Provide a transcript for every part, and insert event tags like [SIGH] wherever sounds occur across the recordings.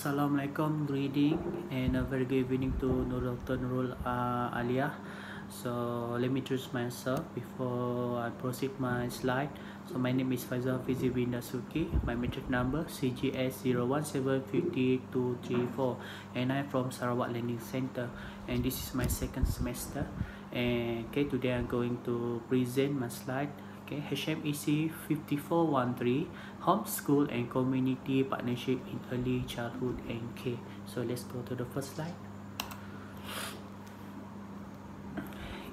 Assalamualaikum, greeting and a very good evening to Nurul Nurul uh, Aliyah. So let me introduce myself before I proceed my slide. So my name is Faizal Fizi bin Dasuki. My metric number CGS 01750234 and I'm from Sarawak Learning Center and this is my second semester. And okay, today I'm going to present my slide okay, HMEC 5413 Homeschool and Community Partnership in Early Childhood and K. So let's go to the first slide.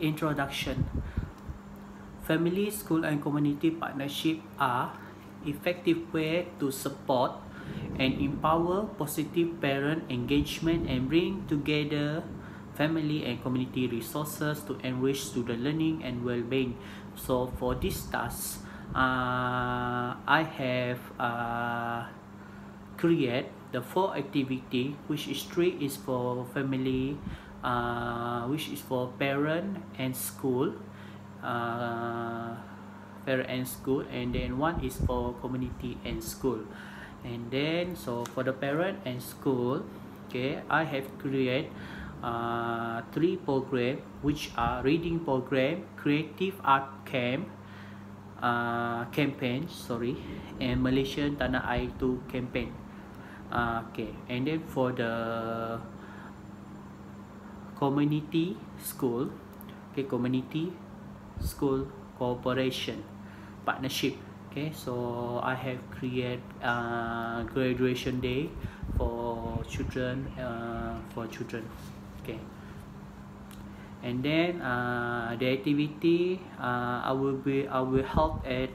Introduction Family, school and community partnership are effective way to support and empower positive parent engagement and bring together family and community resources to enrich student learning and well-being. So for this task, uh, I have uh, create the four activity, which is three is for family, uh, which is for parent and school, uh, parent and school, and then one is for community and school. And then so for the parent and school, okay, I have create uh, three program which are reading program creative art camp uh, campaign sorry and Malaysian Tanah Air 2 campaign. Uh, okay and then for the community school okay community school cooperation partnership okay so I have create uh, graduation day for children uh, for children okay. And then uh, the activity uh, I will be I will help at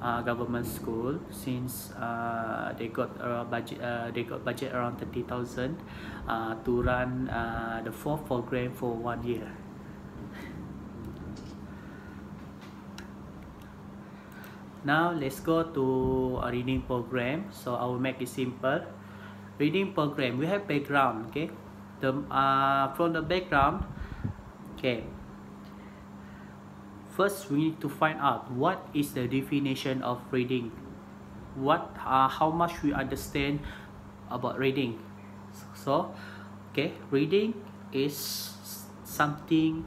uh, government school since uh, they got a budget uh, they got budget around 30,000 uh, to run uh, the fourth program for one year. Now let's go to a reading program. So I will make it simple. Reading program we have background okay the uh, from the background. Okay. First we need to find out what is the definition of reading. What uh, how much we understand about reading. So okay reading is something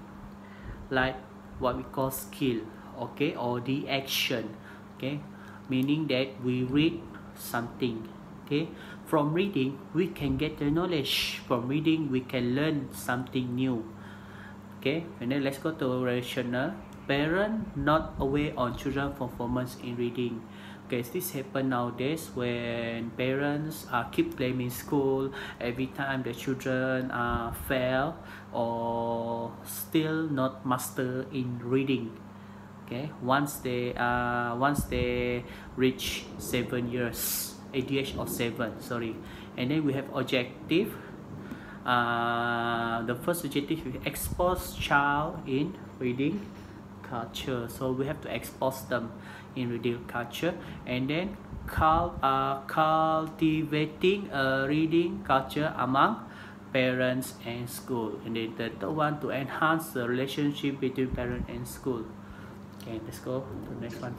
like what we call skill okay or the action okay? Meaning that we read something okay from reading we can get the knowledge. From reading we can learn something new. Okay and then let's go to rational. Parent not aware on children performance in reading. Okay this happen nowadays when parents uh, keep blaming school every time the children uh, fail or still not master in reading. Okay once they uh, once they reach seven years ADH or 7 sorry. And then we have objective. Uh, the first objective is expose child in reading culture. So we have to expose them in reading culture. And then uh, cultivating a reading culture among parents and school. And then the third one to enhance the relationship between parent and school. Okay let's go to the next one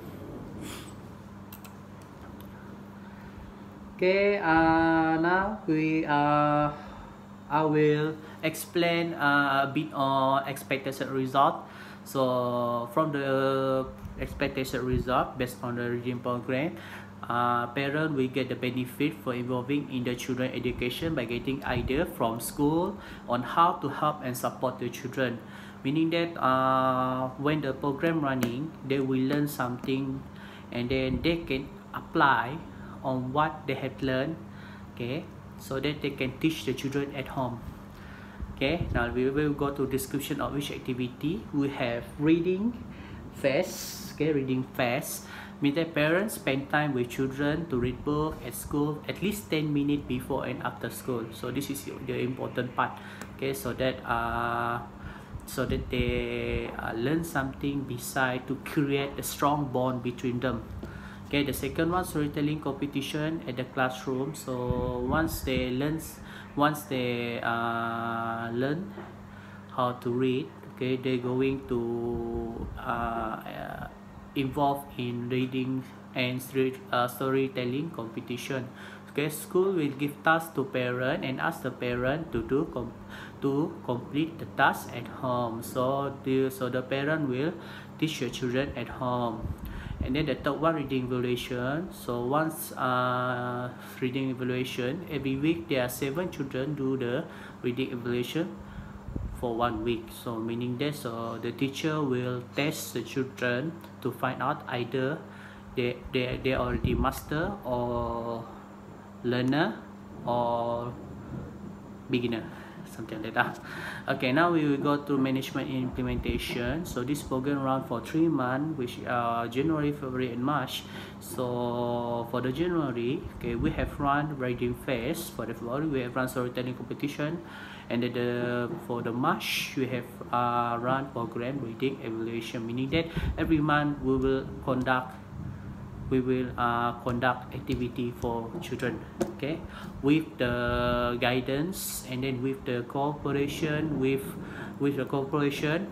okay uh, now we uh, I will explain uh, a bit on expected result. So from the expected result based on the regime program uh, parent will get the benefit for involving in the children education by getting idea from school on how to help and support the children. Meaning that uh, when the program running they will learn something and then they can apply on what they have learned okay? So that they can teach the children at home okay? Now we will go to description of each activity. We have reading fast okay? Reading fast means that parents spend time with children to read book at school at least 10 minutes before and after school. So this is the important part okay? So that uh so that they uh, learn something beside to create a strong bond between them okay the second one storytelling competition at the classroom. So once they learn once they uh, learn how to read okay they're going to uh, uh, involve in reading and uh, storytelling competition. Okay school will give task to parent and ask the parent to do com to complete the task at home. So the so the parent will teach your children at home and then the third one reading evaluation. So once uh, reading evaluation every week there are seven children do the reading evaluation for one week. So meaning that so the teacher will test the children to find out either they they, they already master or learner or beginner something like that. Okay now we will go to management implementation. So this program run for three months which are january february and march. So for the january okay we have run writing phase for the february. We have run storytelling competition. And then the for the march we have uh, run program reading evaluation meaning that every month we will conduct we will uh, conduct activity for children okay? With the guidance and then with the cooperation with with the cooperation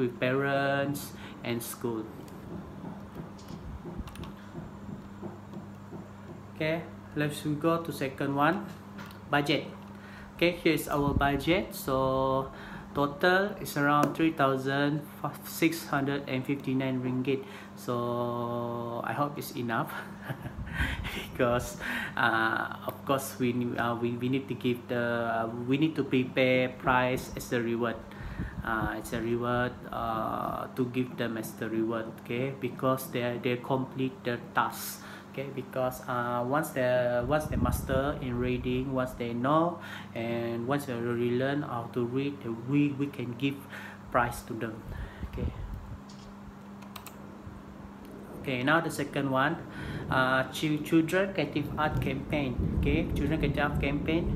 with parents and school. Okay let's go to second one. Budget. Okay here's our budget. So total is around 3659 ringgit. So i hope it's enough. [LAUGHS] Because uh, of course we, uh, we we need to give the uh, we need to prepare price as a reward. Uh, it's a reward uh, to give them as the reward okay? Because they they complete the task okay because uh, once they once they master in reading once they know and once they really learn how to read we we can give prize to them okay. Okay now the second one uh, children creative art campaign okay children creative art campaign.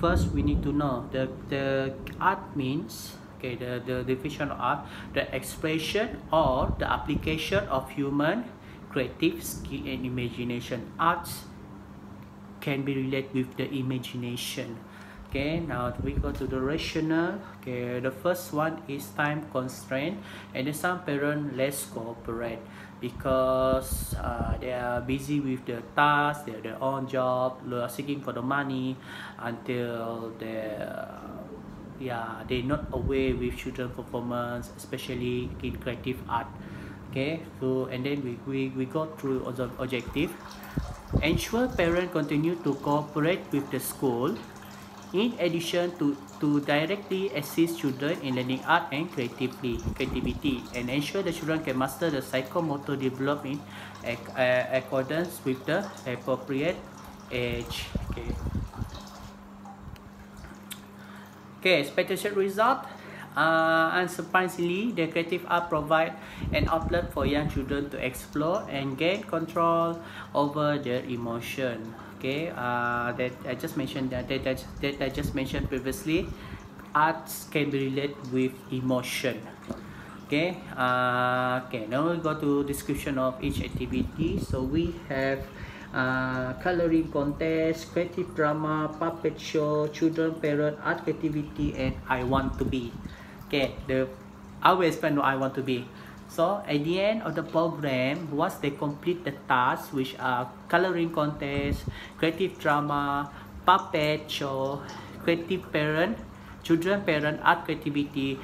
First we need to know the the art means okay the the definition of art the expression or the application of human creative skill and imagination. Arts can be related with the imagination. Okay now we go to the rational. Okay the first one is time constraint and then some parents less cooperate because uh, they are busy with the task their their own job seeking for the money until they yeah they not away with children performance especially in creative art okay so and then we, we, we go through the objective. Ensure parents continue to cooperate with the school. In addition to to directly assist children in learning art and creatively creativity and ensure the children can master the psychomotor development uh, accordance with the appropriate age okay. Okay expectation result uh, unsurprisingly, the creative art provide an outlet for young children to explore and gain control over their emotion. Okay, uh, that I just mentioned that, that, that, that I just mentioned previously, arts can be related with emotion. Okay, uh, okay. Now we go to description of each activity. So we have uh, coloring contest, creative drama, puppet show, children parent art activity, and I want to be okay the will explain what I want to be. So at the end of the program once they complete the tasks which are coloring contest creative drama puppet show creative parent children parent art creativity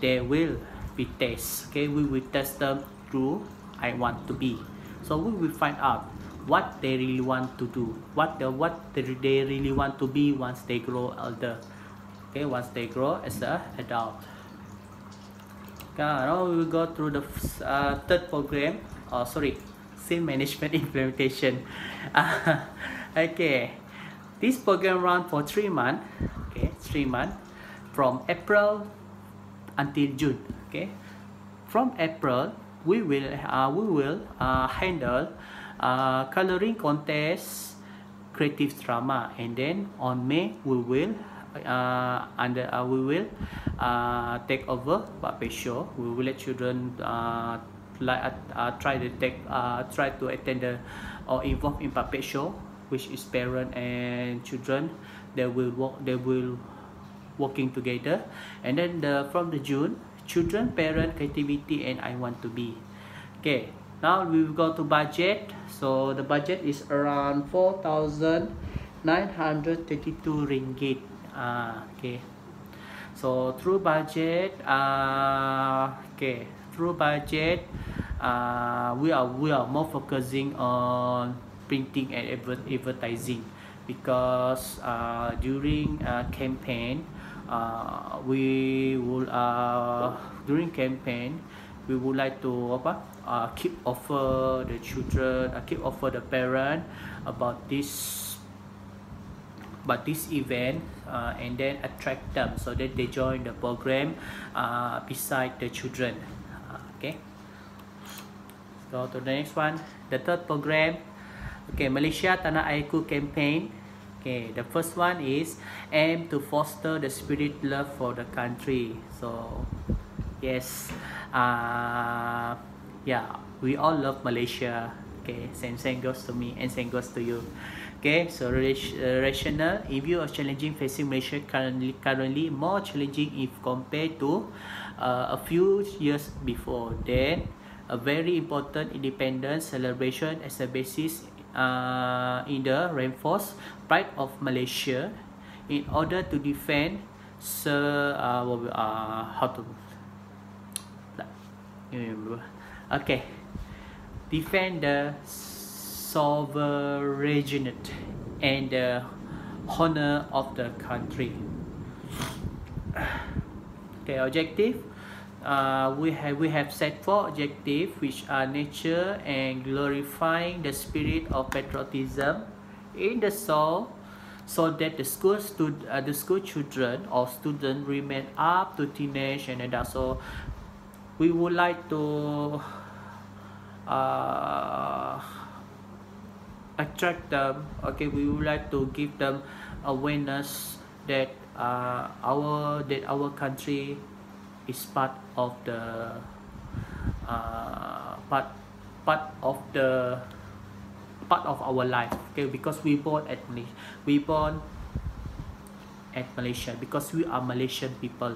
they will be test okay we will test them through I want to be. So we will find out what they really want to do what the what they really want to be once they grow older okay once they grow as a adult. Now we will go through the uh, third program oh sorry scene management [LAUGHS] implementation. [LAUGHS] Okay this program run for three months okay three months from april until june okay. From april we will uh, we will uh, handle uh, coloring contest creative drama and then on may we will uh, under uh, we will uh, take over puppet show we will let children uh, like uh, uh, try to take uh, try to attend the or involve in puppet show which is parent and children. They will work they will working together. And then the from the June children parent creativity and I want to be. Okay now we will go to budget. So the budget is around 4,932 ringgit uh, okay. So through budget uh, okay. Through budget uh, we are we are more focusing on printing and adver advertising. Because uh, during uh, campaign uh, we will uh, during campaign we would like to apa uh, keep offer the children uh, keep offer the parent about this about this event uh, and then attract them. So that they join the program uh, beside the children. Uh, okay. Go to the next one the third program. Okay Malaysia Tanah Airku campaign. Okay the first one is aim to foster the spirit love for the country. So yes uh, yeah we all love Malaysia. Okay same same goes to me and same goes to you okay so uh, rational in view of challenging facing Malaysia currently currently more challenging if compared to uh, a few years before. Then a very important independence celebration as a basis uh, in the reinforced pride of Malaysia in order to defend so uh, uh, how to okay. Defend the sovereignty and the honor of the country. [SIGHS] Okay objective. Uh, we have we have set four objectives which are nature and glorifying the spirit of patriotism in the soul so that the school stud uh, the school children or students remain up to teenage and adult. So we would like to uh, attract them okay we would like to give them awareness that uh, our that our country is part of the uh, part part of the part of our life okay because we born at Malaysia we born at Malaysia because we are Malaysian people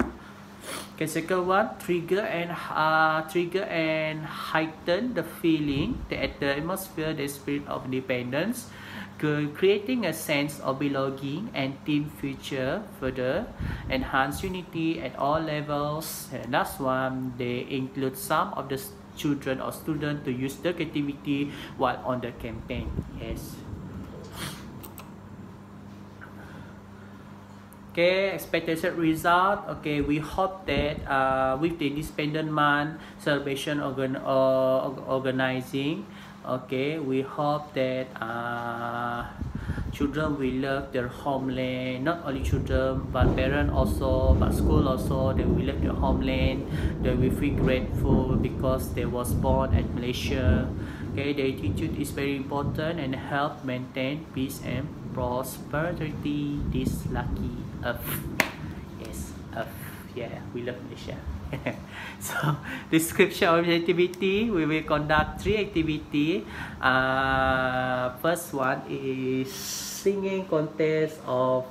okay second one trigger and uh, trigger and heighten the feeling the, the atmosphere the spirit of independence creating a sense of belonging and team future further enhance unity at all levels. And last one they include some of the children or students to use the creativity while on the campaign. Yes okay expected result okay we hope that uh, with the independent month celebration organ uh, organizing okay we hope that uh, children will love their homeland. Not only children but parents also but school also they will love their homeland. They will feel grateful because they was born at malaysia. Okay the attitude is very important and help maintain peace and prosperity. This lucky earth. Yes earth. Yeah we love malaysia. [LAUGHS] So description of the activity we will conduct three activity. Uh, first one is singing contest of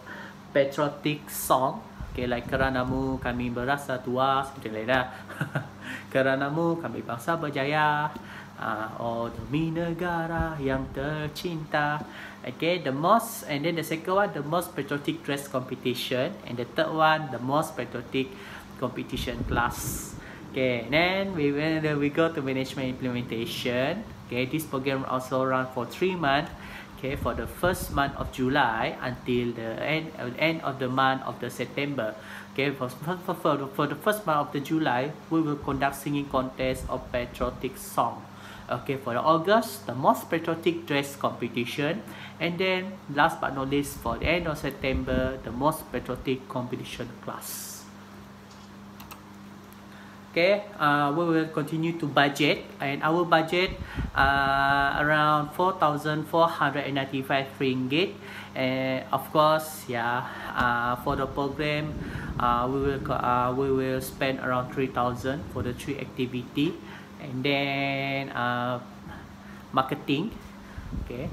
patriotic song. Okay like keranamu kami berasa tua seperti lain dah [LAUGHS] keranamu kami bangsa berjaya oh demi negara yang tercinta okay the most and then the second one the most patriotic dress competition and the third one the most patriotic competition class. Okay, then we when we go to management implementation. Okay, this program also run for three months. Okay, for the first month of July until the end uh, end of the month of the September. Okay, for, for, for, for the first month of the July, we will conduct singing contest of patriotic song. Okay, for the August, the most patriotic dress competition. And then, last but not least, for the end of September, the most patriotic competition class. Okay uh, we will continue to budget. And our budget uh, around 4,495 ringgit. And of course yeah uh, for the program uh, we will uh, we will spend around 3,000 for the three activity and then uh, marketing. Okay.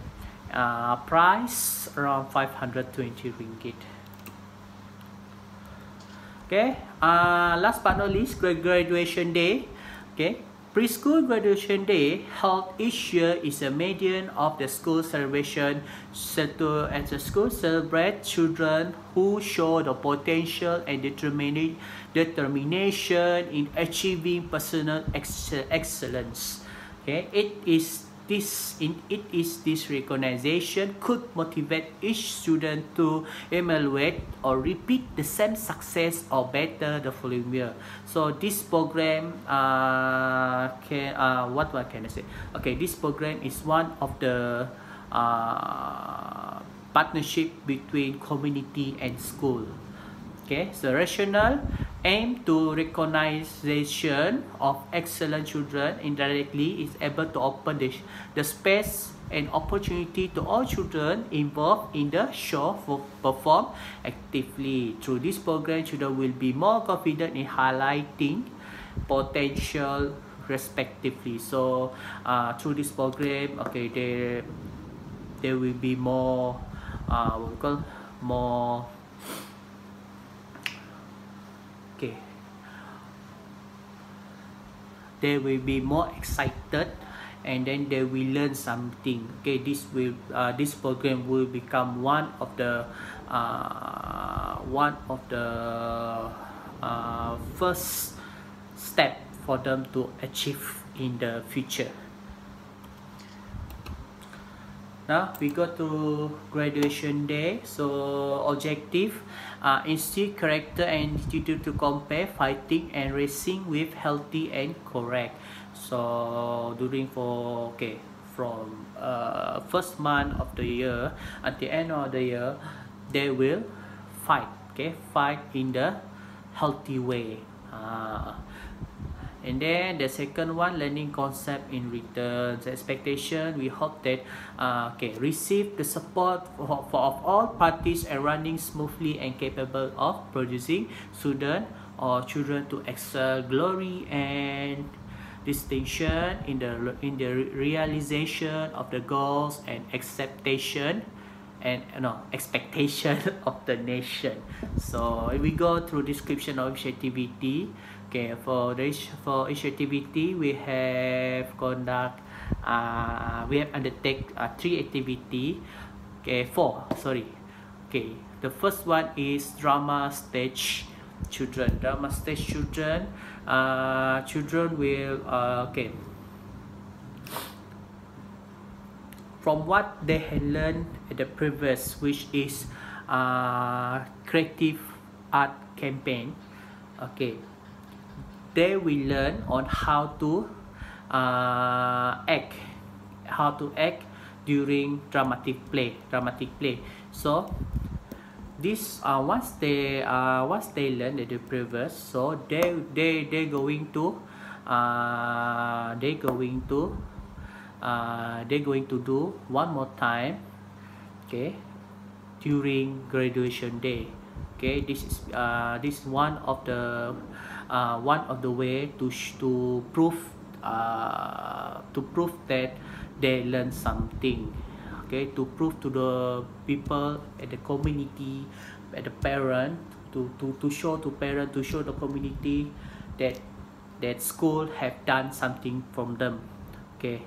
Uh, price around 520 ringgit. Okay. Uh, last but not least graduation day. Okay Preschool graduation day held each year is a median of the school celebration as the school celebrate children who show the potential and determination in achieving personal excellence. Okay, it is this in it is this recognition could motivate each student to evaluate or repeat the same success or better the following year. So this program uh, can uh, what what can I say? Okay this program is one of the uh, partnership between community and school. Okay so rational aim to recognition of excellent children indirectly is able to open the, the space and opportunity to all children involved in the show for perform actively. Through this program children will be more confident in highlighting potential respectively. So uh, through this program okay there there will be more uh, what we call more they will be more excited and then they will learn something. Okay this will uh, this program will become one of the uh, one of the uh, first step for them to achieve in the future now we go to graduation day. So objective uh, instill character and attitude to compare fighting and racing with healthy and correct. So during for okay from uh, first month of the year at the end of the year they will fight okay fight in the healthy way. Uh, and then the second one learning concept in returns expectation we hope that uh, okay receive the support for, for of all parties and running smoothly and capable of producing student or children to excel glory and distinction in the in the realization of the goals and acceptation and know expectation [LAUGHS] of the nation. So if we go through description of activity Okay, for this for each activity we have conduct uh, we have undertake uh, three activity. Okay, four. Sorry. Okay, the first one is drama stage children. Drama stage children. Uh, children will uh, okay. From what they had learned at the previous, which is uh, creative art campaign. Okay, they will learn on how to uh, act how to act during dramatic play dramatic play. So this uh, once they uh, once they learn the previous so they they they going to uh, they going to uh, they going to do one more time okay during graduation day. Okay this is uh, this is one of the uh, one of the way to to prove uh, to prove that they learn something. Okay to prove to the people at the community at the parent to to to show to parent to show the community that that school have done something from them. Okay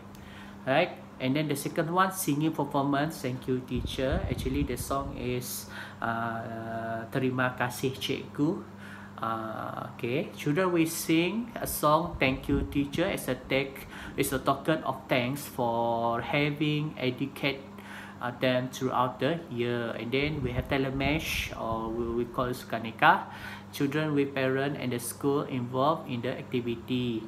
right? And then the second one singing performance. Thank you teacher. Actually the song is uh, terima kasih cikgu uh, okay. Children will sing a song thank you teacher as a take is a token of thanks for having educate uh, them throughout the year? And then we have telemesh or we, we call it sukaneka children with parent and the school involved in the activity.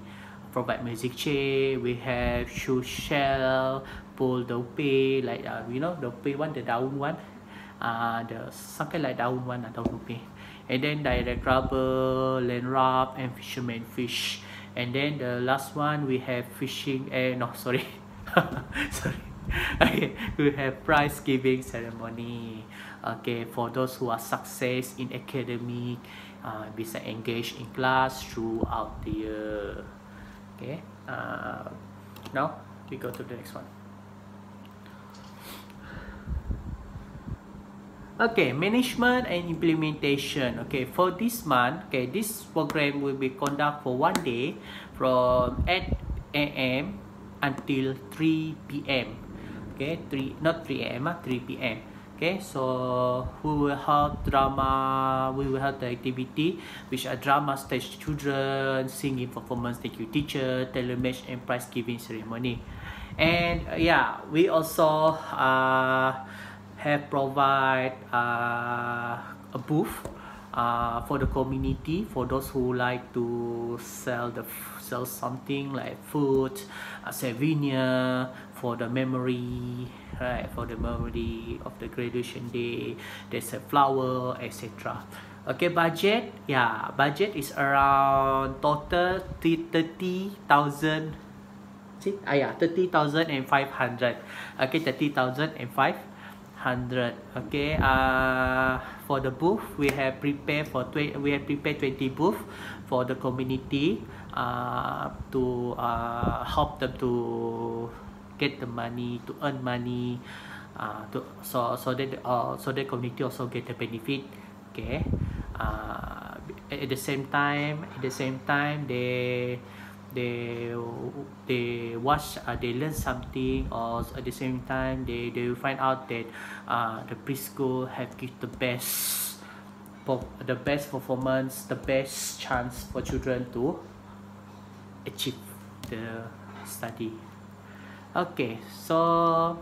Provide music chair we have shoe shell pull the pay like uh, you know the pay one the down one. Uh, the something like down one uh, down pay and then direct rubber land rub and fisherman fish. And then the last one we have fishing eh no sorry. [LAUGHS] Sorry. Okay we have prize giving ceremony. Okay for those who are success in academic uh, bisa engage in class throughout the year. Okay uh, now we go to the next one Okay, management and implementation. Okay, for this month, okay, this program will be conduct for one day from 8 a.m. until 3 p.m. Okay, 3 not 3 a.m. 3 p.m. Okay, so we will have drama, we will have the activity which are drama stage children, singing performance, thank you teacher, telematch and prize giving ceremony. And uh, yeah, we also uh, have provide uh, a booth uh, for the community for those who like to sell the sell something like food, uh, souvenir for the memory, right? For the memory of the graduation day, there's a flower, etc. Okay, budget, yeah, budget is around total thirty thousand. See, ah yeah, thirty thousand and five hundred. Okay, thirty thousand and five hundred. Okay, uh for the booth we have prepared for we have prepared 20 booth for the community uh, to uh, help them to get the money to earn money uh, to so so that uh, so the community also get the benefit okay uh, at the same time at the same time they they watch uh, they learn something or at the same time they they will find out that uh, the preschool have give the best the best performance the best chance for children to achieve the study. Okay so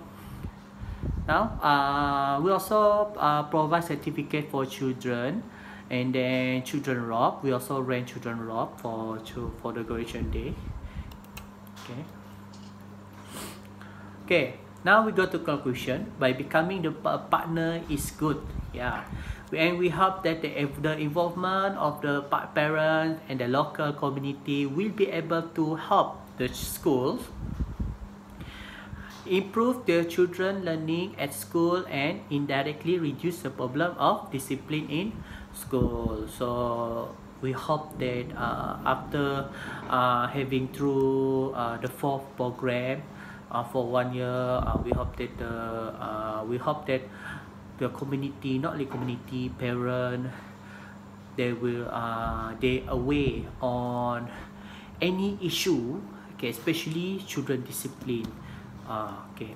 now uh, we also uh, provide certificate for children and then children rock. We also rent children rock for to for the graduation day. Okay okay now we go to conclusion by becoming the partner is good. Yeah. And we hope that the, the involvement of the parents and the local community will be able to help the schools improve their children learning at school and indirectly reduce the problem of discipline in school. So we hope that uh, after uh, having through uh, the fourth program for one year uh, we hope that the uh, we hope that the community not only community parent they will uh, they away on any issue okay especially children discipline. Uh, okay.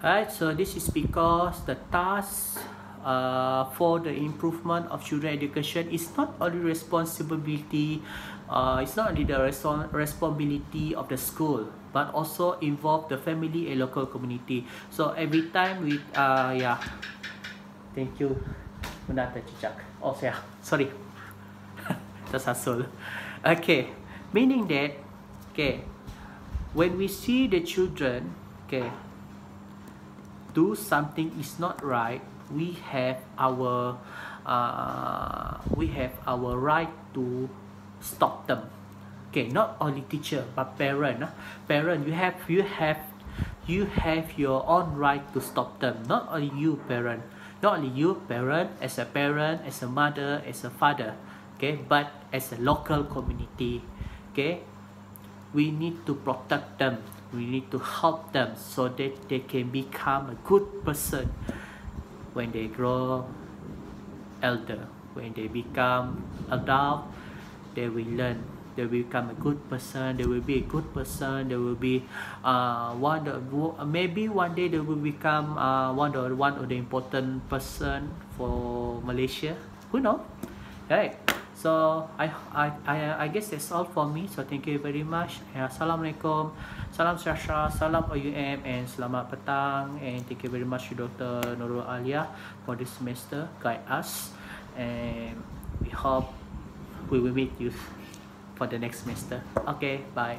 Alright, so this is because the task uh, for the improvement of children education is not only responsibility uh, it's not only the responsibility of the school but also involve the family and local community. So every time we uh, yeah. Thank you Menata Cicak oh yeah. Sorry. [LAUGHS] Tersasul okay. Meaning that okay when we see the children okay do something is not right we have our uh, we have our right to stop them. Okay not only teacher but parent uh, parent you have you have you have your own right to stop them. Not only you parent. Not only you parent as a parent as a mother as a father. Okay but as a local community. Okay we need to protect them. We need to help them so that they can become a good person when they grow elder. When they become adult they will learn. They will become a good person they will be a good person they will be uh, one of, maybe one day they will become uh, one of one of the important person for Malaysia. Who know? Right. So I, I I I guess that's all for me. So thank you very much. Assalamualaikum. Salam sejahtera salam OUM and selamat petang. And thank you very much Dr. Nurul Alia for this semester guide us. And we hope we will meet you [LAUGHS] for the next semester. Okay bye